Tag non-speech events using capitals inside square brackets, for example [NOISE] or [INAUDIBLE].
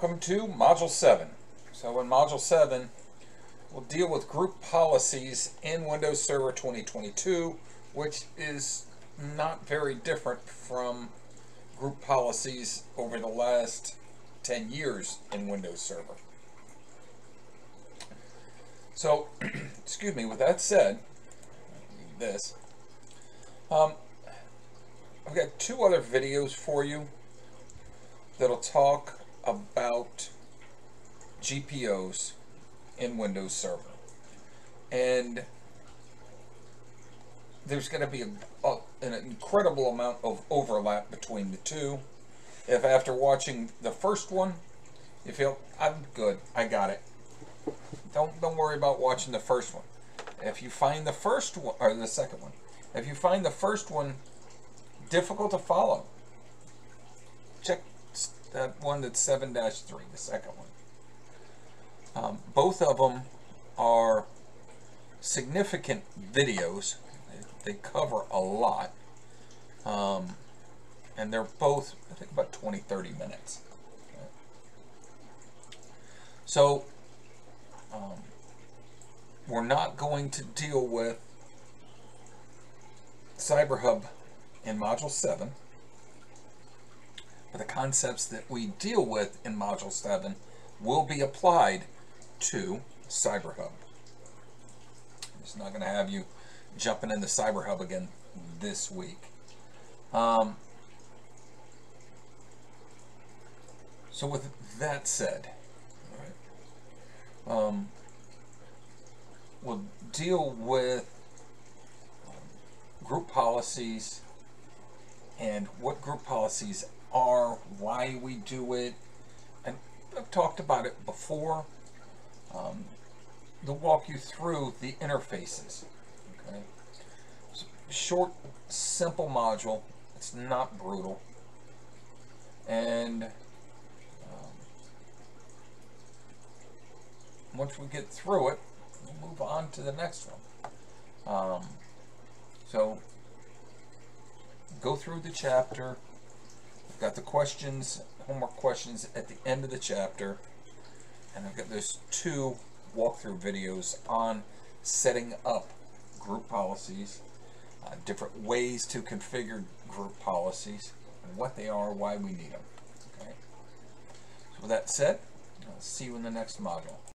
welcome to Module 7. So in Module 7, we'll deal with group policies in Windows Server 2022, which is not very different from group policies over the last 10 years in Windows Server. So, [CLEARS THROAT] excuse me, with that said, this, um, I've got two other videos for you that'll talk about GPOs in Windows Server. And there's going to be a, a, an incredible amount of overlap between the two. If after watching the first one, you feel, I'm good, I got it. Don't, don't worry about watching the first one. If you find the first one, or the second one, if you find the first one difficult to follow, that one that's 7-3, the second one. Um, both of them are significant videos. They, cover a lot. Um, and they're both, I think, about 20, 30 minutes. Okay. So, um, we're not going to deal with CyberHub in Module 7 but the concepts that we deal with in Module 7 will be applied to CyberHub. Just not going to have you jumping into CyberHub again this week. Um, so with that said, right, um, we'll deal with group policies and what group policies are, why we do it, and I've talked about it before. Um, they'll walk you through the interfaces. Okay, short, simple module. It's not brutal, and um, once we get through it, we'll move on to the next one. Um, so go through the chapter got the questions, homework questions at the end of the chapter. And I've got those two walkthrough videos on setting up group policies, uh, different ways to configure group policies, and what they are, why we need them. Okay. So with that said, I'll see you in the next module.